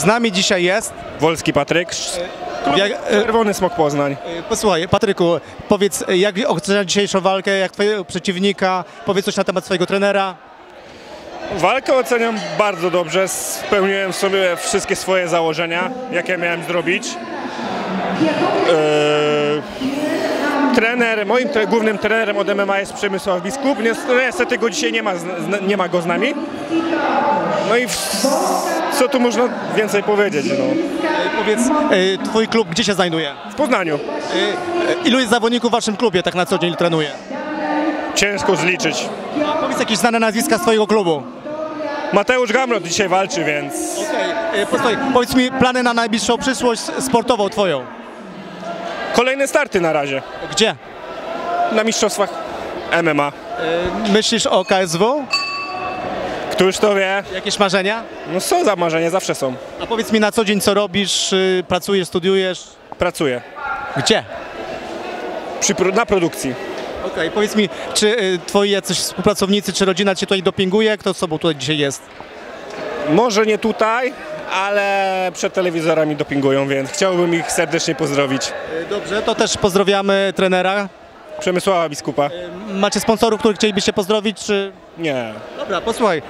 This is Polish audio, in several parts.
Z nami dzisiaj jest. Wolski Patryk, Jak, Czerwony Smok Poznań. e, posłuchaj, Patryku, powiedz, e, jak oceniasz dzisiejszą walkę, jak twojego przeciwnika, powiedz coś na temat swojego trenera. Walkę oceniam bardzo dobrze, spełniłem sobie wszystkie swoje założenia, jakie miałem zrobić. Eee, trener, moim tre, głównym trenerem od MMA jest Przemysław Biskup, Niest- niestety go dzisiaj nie ma, nie ma go z nami. No i w, co tu można więcej powiedzieć, no. Powiedz, twój klub gdzie się znajduje? W Poznaniu Ilu jest zawodników w waszym klubie tak na co dzień trenuje? ciężko zliczyć. A powiedz jakieś znane nazwiska swojego klubu. Mateusz Gamrot dzisiaj walczy, więc posłuchaj, powiedz mi plany na najbliższą przyszłość sportową twoją. kolejne starty na razie Gdzie? na mistrzostwach MMA. Myślisz o KSW? Któż to wie? Jakieś marzenia? No są za marzenia, zawsze są. A powiedz mi na co dzień co robisz, y, pracujesz, studiujesz? Pracuję Gdzie? Przy, pro- na produkcji. Okej, powiedz mi, czy y, twoi jacyś współpracownicy, czy rodzina cię tutaj dopinguje? Kto z sobą tutaj dzisiaj jest? Może nie tutaj, ale przed telewizorami dopingują, więc chciałbym ich serdecznie pozdrowić. Y, Dobrze, to też pozdrawiamy trenera. Przemysława Biskupa. Macie sponsorów, których chcielibyście pozdrowić, czy... Nie, Dobra, posłuchaj.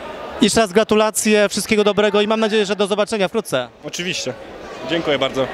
Jeszcze raz gratulacje, wszystkiego dobrego i mam nadzieję, że do zobaczenia wkrótce. oczywiście. Dziękuję bardzo.